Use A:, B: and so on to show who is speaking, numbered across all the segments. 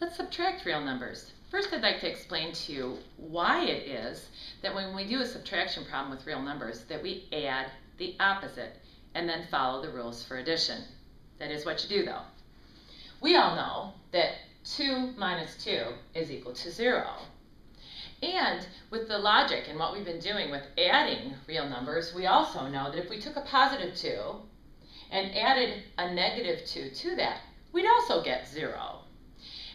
A: Let's subtract real numbers. First, I'd like to explain to you why it is that when we do a subtraction problem with real numbers that we add the opposite and then follow the rules for addition. That is what you do though. We all know that 2 minus 2 is equal to 0. And with the logic and what we've been doing with adding real numbers, we also know that if we took a positive 2 and added a negative 2 to that, we'd also get 0.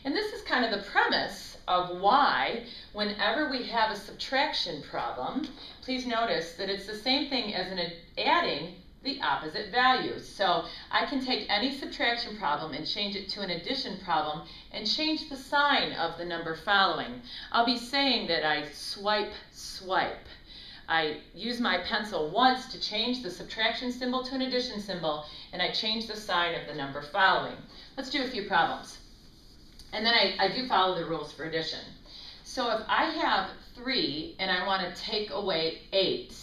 A: And this is kind of the premise of why whenever we have a subtraction problem, please notice that it's the same thing as an adding the opposite values. So I can take any subtraction problem and change it to an addition problem and change the sign of the number following. I'll be saying that I swipe, swipe. I use my pencil once to change the subtraction symbol to an addition symbol, and I change the sign of the number following. Let's do a few problems. And then I, I do follow the rules for addition. So if I have 3 and I want to take away eight,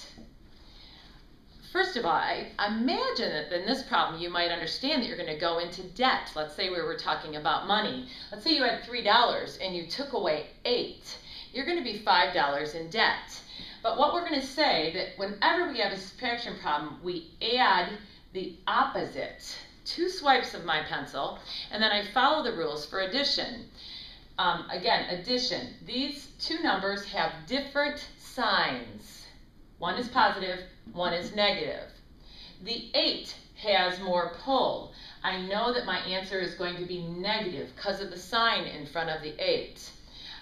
A: first of all, I imagine that in this problem you might understand that you're going to go into debt. Let's say we were talking about money. Let's say you had $3 and you took away 8 You're going to be $5 in debt. But what we're going to say that whenever we have a subtraction problem, we add the opposite. Two swipes of my pencil, and then I follow the rules for addition. Um, again, addition. These two numbers have different signs. One is positive, one is negative. The 8 has more pull. I know that my answer is going to be negative because of the sign in front of the 8.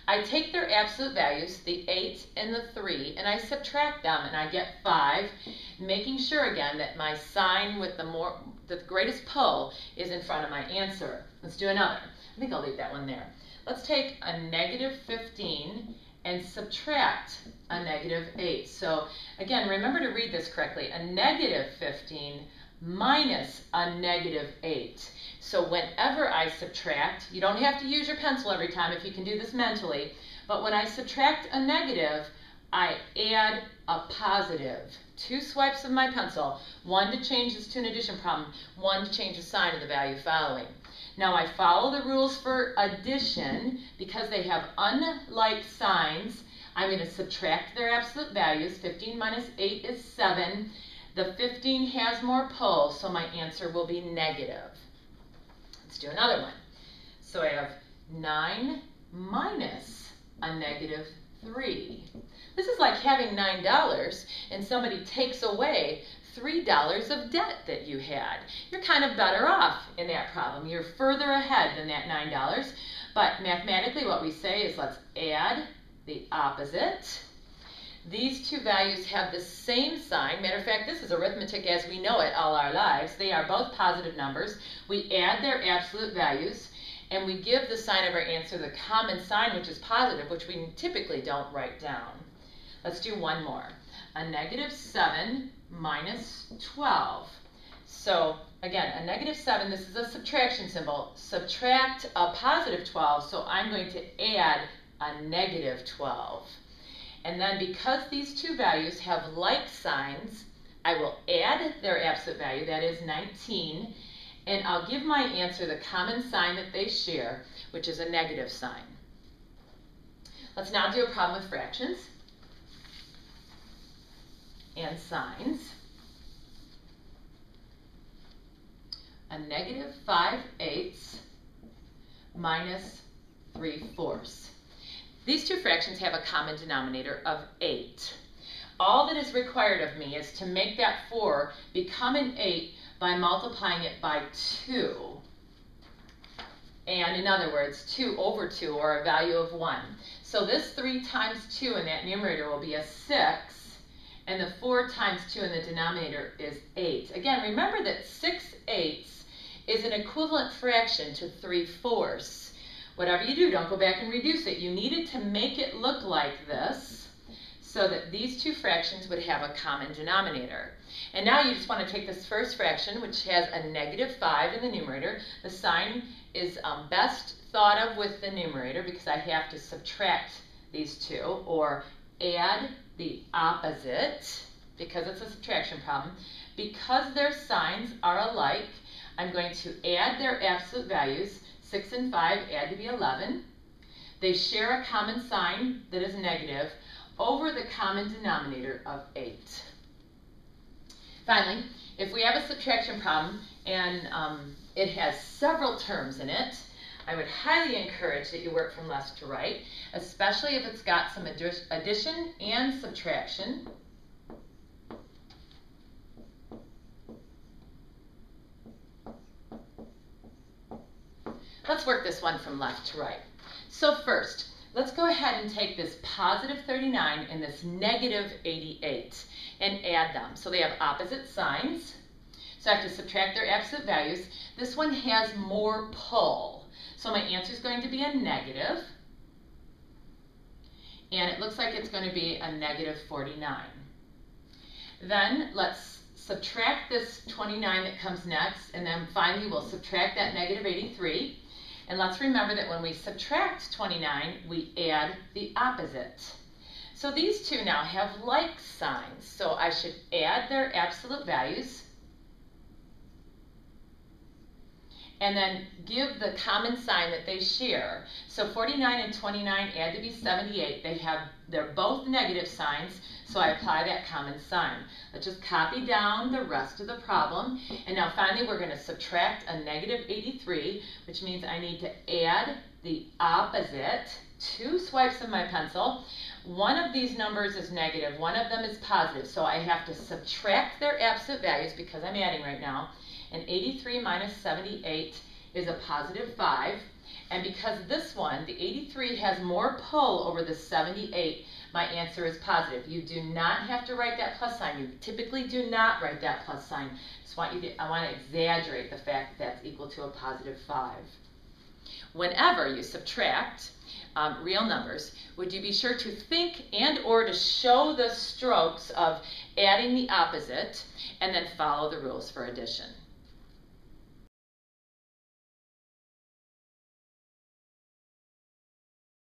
A: I take their absolute values, the 8 and the 3, and I subtract them and I get 5, making sure again that my sign with the more the greatest pull is in front of my answer. Let's do another. I think I'll leave that one there. Let's take a negative 15 and subtract a negative 8. So again, remember to read this correctly. A negative 15 minus a negative 8. So whenever I subtract, you don't have to use your pencil every time if you can do this mentally, but when I subtract a negative, I add a positive. Two swipes of my pencil, one to change this to an addition problem, one to change the sign of the value following. Now I follow the rules for addition because they have unlike signs. I'm going to subtract their absolute values. 15 minus 8 is 7. The 15 has more pull, so my answer will be negative. Let's do another one. So I have 9 minus a negative 3. This is like having $9 and somebody takes away $3 of debt that you had. You're kind of better off in that problem. You're further ahead than that $9. But mathematically what we say is let's add the opposite. These two values have the same sign. Matter of fact, this is arithmetic as we know it all our lives. They are both positive numbers. We add their absolute values and we give the sign of our answer the common sign, which is positive, which we typically don't write down. Let's do one more. A negative 7 minus 12. So again, a negative 7, this is a subtraction symbol. Subtract a positive 12, so I'm going to add a negative 12. And then because these two values have like signs, I will add their absolute value, that is 19, and I'll give my answer the common sign that they share, which is a negative sign. Let's now do a problem with fractions and signs. A negative 5 eighths minus 3 fourths. These two fractions have a common denominator of 8. All that is required of me is to make that 4 become an 8 by multiplying it by 2. And in other words, 2 over 2, or a value of 1. So this 3 times 2 in that numerator will be a 6 and the 4 times 2 in the denominator is 8. Again, remember that 6 eighths is an equivalent fraction to 3 fourths. Whatever you do, don't go back and reduce it. You needed to make it look like this so that these two fractions would have a common denominator. And now you just want to take this first fraction, which has a negative 5 in the numerator. The sign is um, best thought of with the numerator because I have to subtract these two, or add the opposite, because it's a subtraction problem, because their signs are alike, I'm going to add their absolute values. 6 and 5 add to be 11. They share a common sign that is negative over the common denominator of 8. Finally, if we have a subtraction problem and um, it has several terms in it, I would highly encourage that you work from left to right, especially if it's got some addition and subtraction. Let's work this one from left to right. So first, let's go ahead and take this positive 39 and this negative 88 and add them. So they have opposite signs. So I have to subtract their absolute values. This one has more pull. So my answer is going to be a negative. And it looks like it's going to be a negative 49. Then let's subtract this 29 that comes next, and then finally we'll subtract that negative 83. And let's remember that when we subtract 29, we add the opposite. So these two now have like signs. So I should add their absolute values. And then give the common sign that they share. So 49 and 29 add to be 78. They have, they're both negative signs, so I apply that common sign. Let's just copy down the rest of the problem. And now finally we're going to subtract a negative 83, which means I need to add the opposite, two swipes of my pencil. One of these numbers is negative, one of them is positive, so I have to subtract their absolute values because I'm adding right now. And 83 minus 78 is a positive 5. And because this one, the 83 has more pull over the 78, my answer is positive. You do not have to write that plus sign. You typically do not write that plus sign. Just want you to, I want to exaggerate the fact that that's equal to a positive 5. Whenever you subtract um, real numbers, would you be sure to think and or to show the strokes of adding the opposite and then follow the rules for addition.